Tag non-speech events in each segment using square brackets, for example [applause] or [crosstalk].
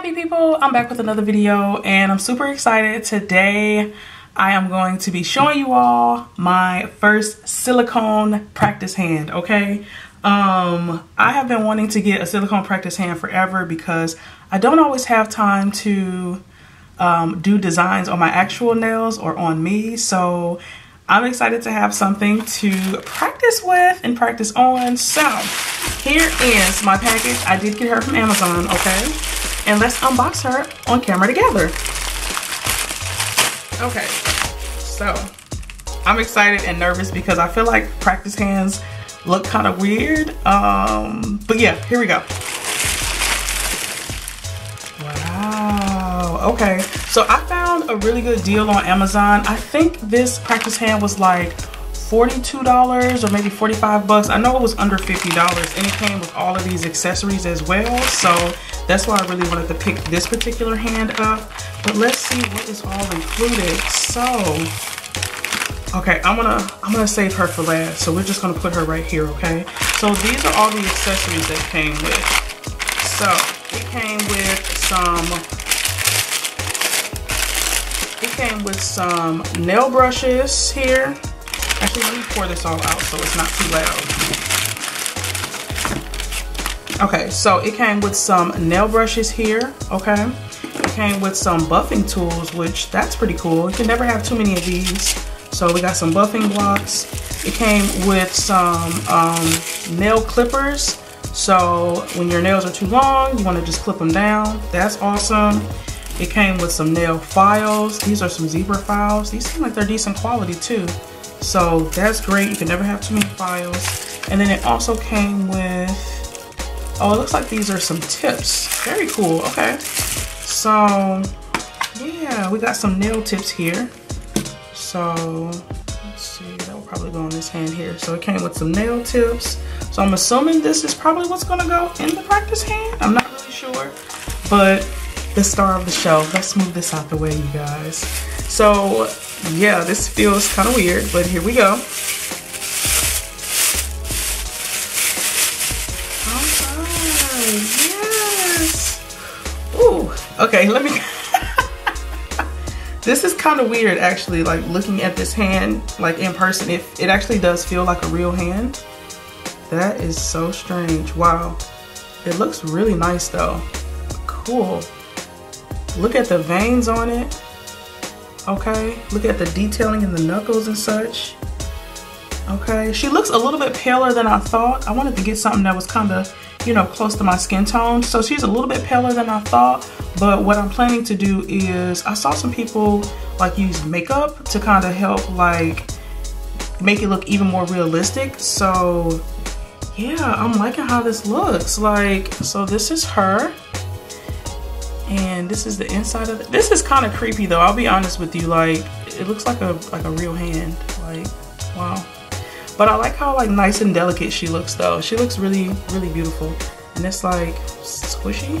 happy people i'm back with another video and i'm super excited today i am going to be showing you all my first silicone practice hand okay um i have been wanting to get a silicone practice hand forever because i don't always have time to um, do designs on my actual nails or on me so I'm excited to have something to practice with and practice on. So here is my package. I did get her from Amazon, okay? And let's unbox her on camera together. Okay, so I'm excited and nervous because I feel like practice hands look kind of weird. Um, but yeah, here we go. Wow, okay. So I found a really good deal on Amazon. I think this practice hand was like $42 or maybe 45 bucks. I know it was under $50 and it came with all of these accessories as well. So that's why I really wanted to pick this particular hand up. But let's see what is all included. So, okay, I'm gonna, I'm gonna save her for last. So we're just gonna put her right here, okay? So these are all the accessories that came with. So it came with some it came with some nail brushes here. Actually, let me pour this all out so it's not too loud. Okay, so it came with some nail brushes here, okay? It came with some buffing tools, which that's pretty cool. You can never have too many of these. So we got some buffing blocks. It came with some um, nail clippers. So when your nails are too long, you wanna just clip them down. That's awesome. It came with some nail files. These are some zebra files. These seem like they're decent quality too. So that's great. You can never have too many files. And then it also came with, oh, it looks like these are some tips. Very cool. Okay. So yeah, we got some nail tips here. So let's see, that will probably go on this hand here. So it came with some nail tips. So I'm assuming this is probably what's gonna go in the practice hand. I'm not really sure, but the star of the show. Let's move this out the way, you guys. So yeah, this feels kind of weird, but here we go. Okay, let me. [laughs] this is kind of weird actually, like looking at this hand, like in person, it, it actually does feel like a real hand. That is so strange, wow. It looks really nice though, cool. Look at the veins on it. Okay, look at the detailing in the knuckles and such. Okay, she looks a little bit paler than I thought. I wanted to get something that was kind of, you know, close to my skin tone. So she's a little bit paler than I thought. But what I'm planning to do is, I saw some people like use makeup to kind of help like make it look even more realistic. So yeah, I'm liking how this looks. Like, so this is her and this is the inside of it. This is kind of creepy though. I'll be honest with you. Like it looks like a like a real hand. Like wow. But I like how like nice and delicate she looks though. She looks really really beautiful. And it's like squishy.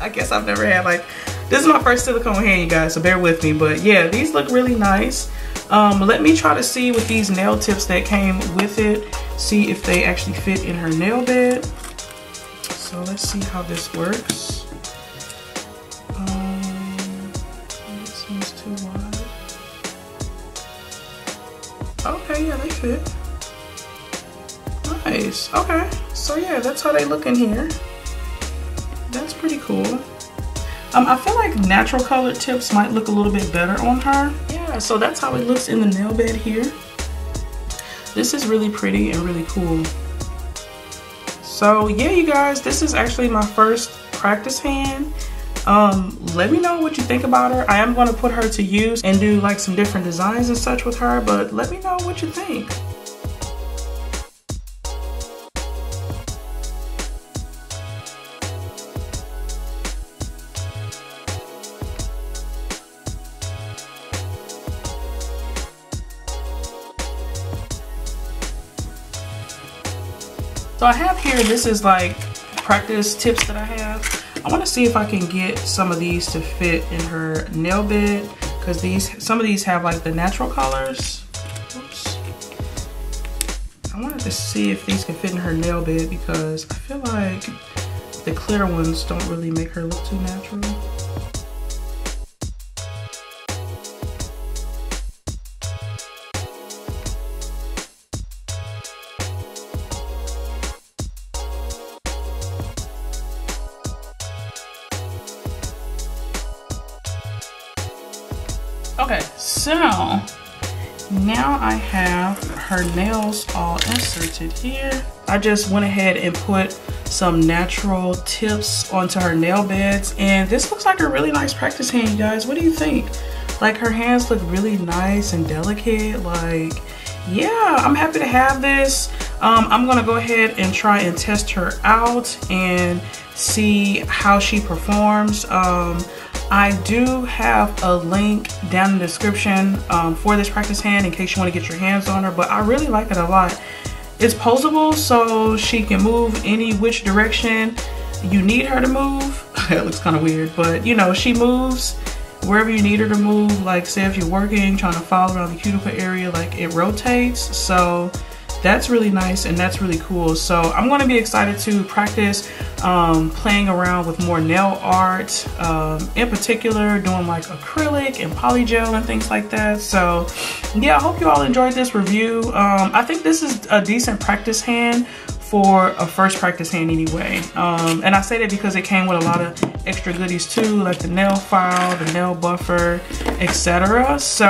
[laughs] I guess I've never had like this is my first silicone hand you guys so bear with me. But yeah these look really nice. Um, let me try to see with these nail tips that came with it. See if they actually fit in her nail bed. So let's see how this works. Fit. Nice. Okay. So yeah, that's how they look in here. That's pretty cool. Um, I feel like natural colored tips might look a little bit better on her. Yeah, so that's how it looks in the nail bed here. This is really pretty and really cool. So yeah, you guys, this is actually my first practice hand. Um, let me know what you think about her. I am going to put her to use and do like some different designs and such with her, but let me know what you think. So I have here, this is like practice tips that I have. I want to see if I can get some of these to fit in her nail bed because these some of these have like the natural colors. Oops. I wanted to see if these can fit in her nail bed because I feel like the clear ones don't really make her look too natural. So now I have her nails all inserted here. I just went ahead and put some natural tips onto her nail beds and this looks like a really nice practice hand, you guys. What do you think? Like her hands look really nice and delicate. Like, yeah, I'm happy to have this. Um, I'm gonna go ahead and try and test her out and see how she performs. Um, I do have a link down in the description um, for this practice hand in case you want to get your hands on her, but I really like it a lot. It's posable so she can move any which direction you need her to move. [laughs] it looks kind of weird, but you know, she moves wherever you need her to move. Like say if you're working, trying to follow around the cuticle area, like it rotates. So that's really nice and that's really cool. So I'm going to be excited to practice um, playing around with more nail art, um, in particular doing like acrylic and polygel and things like that. So yeah, I hope you all enjoyed this review. Um, I think this is a decent practice hand for a first practice hand anyway. Um, and I say that because it came with a lot of extra goodies too, like the nail file, the nail buffer, etc. So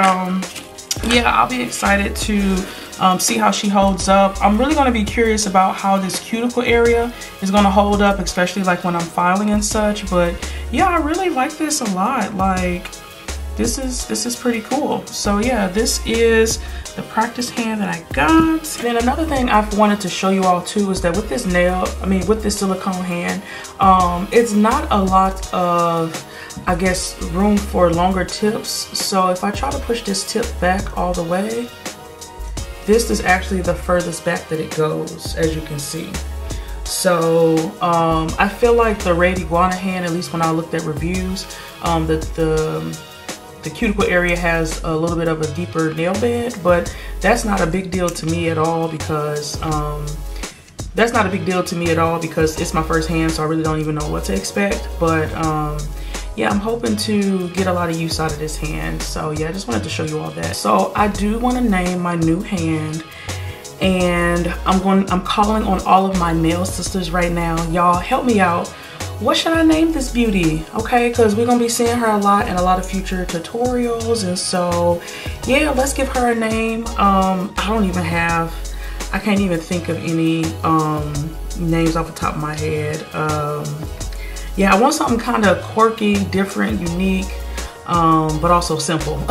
yeah, I'll be excited to um, see how she holds up. I'm really gonna be curious about how this cuticle area is gonna hold up, especially like when I'm filing and such. But yeah, I really like this a lot. Like this is this is pretty cool. So yeah, this is the practice hand that I got. Then another thing I've wanted to show you all too is that with this nail, I mean with this silicone hand, um, it's not a lot of I guess room for longer tips. So if I try to push this tip back all the way, this is actually the furthest back that it goes, as you can see. So um, I feel like the Red Iguana hand, at least when I looked at reviews, um, the, the, the cuticle area has a little bit of a deeper nail bed, but that's not a big deal to me at all because um, that's not a big deal to me at all because it's my first hand, so I really don't even know what to expect. But um, yeah, I'm hoping to get a lot of use out of this hand. So yeah, I just wanted to show you all that. So I do want to name my new hand and I'm going I'm calling on all of my nail sisters right now. Y'all help me out. What should I name this beauty? Okay, because we're gonna be seeing her a lot in a lot of future tutorials. And so yeah, let's give her a name. Um, I don't even have, I can't even think of any um, names off the top of my head. Um, yeah, I want something kind of quirky, different, unique, um, but also simple. [laughs]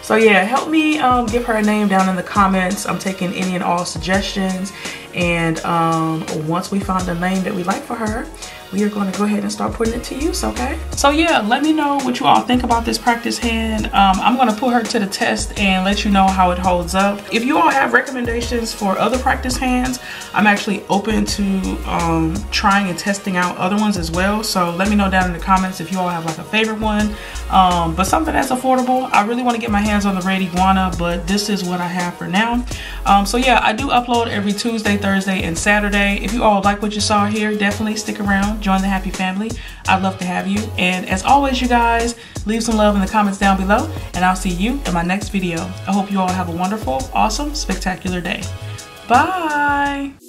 so yeah, help me um, give her a name down in the comments. I'm taking any and all suggestions. And um, once we find a name that we like for her, we are going to go ahead and start putting it to use, okay? So yeah, let me know what you all think about this practice hand. Um, I'm going to put her to the test and let you know how it holds up. If you all have recommendations for other practice hands, I'm actually open to um, trying and testing out other ones as well. So let me know down in the comments if you all have like a favorite one. Um, but something that's affordable. I really want to get my hands on the red Iguana, but this is what I have for now. Um, so yeah, I do upload every Tuesday, Thursday, and Saturday. If you all like what you saw here, definitely stick around join the happy family. I'd love to have you. And as always, you guys, leave some love in the comments down below, and I'll see you in my next video. I hope you all have a wonderful, awesome, spectacular day. Bye.